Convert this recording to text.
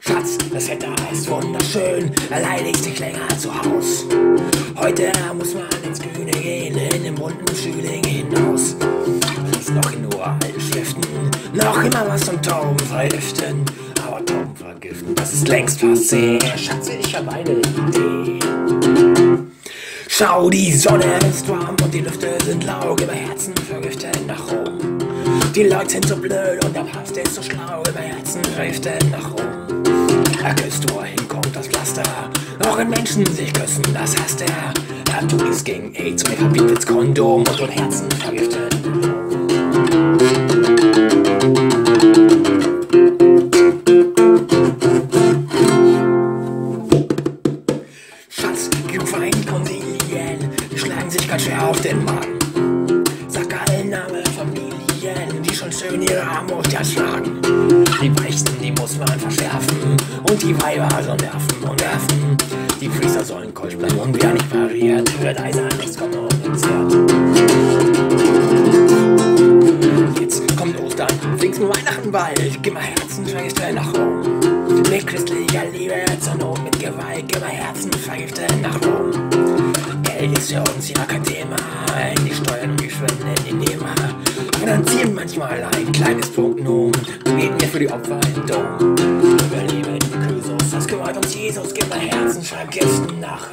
Schatz, das Wetter ist wunderschön, allein ich dich länger zu Haus. Heute muss man ins Grüne gehen, in den bunten Frühling hinaus. Lies noch in uralten Schriften, noch immer was zum Tauben vergiften. Aber Tauben vergiften, das ist längst passé. Schatz, ich hab eine Idee. Schau, die Sonne ist warm und die Lüfte sind lau, mir Herzen vergiften nach Rom. Die Leute sind so blöd und der Papst ist so schlau, mir Herzen vergiften nach Rom. Er küsst, wohin kommt das Pflaster? Auch in Menschen sich küssen, das hasst er. Er tut nichts gegen AIDS und er verbietet's Kondom und tut Herzen vergiften. Juwein, Konsilien, schlagen sich ganz schwer auf den Magen. Sag allen Namen Familien, die schon schön ihre Armut erschlagen. Die Weichen, die muss man verschärfen und die Weiber sollen werfen und werfen. Die Priester sollen keusch bleiben und wer nicht pariert, wird nichts Wert. Jetzt kommt Ostern, Pfingsten, Weihnachten bald, gib mal Herzen, vergifte nach Rom. Mit christlicher Liebe zur Not, mit Gewalt, mal Herzen, vergifte nach Rom. Geld ist für uns ja kein Thema, die Steuern und die Spenden in die Nehmer. Finanzieren manchmal ein kleines Prognom, beten wir für die Opfer im Dom. Wir lieben Küsos, das kümmert uns Jesus, gib mal Herzen, schreib Giften nach.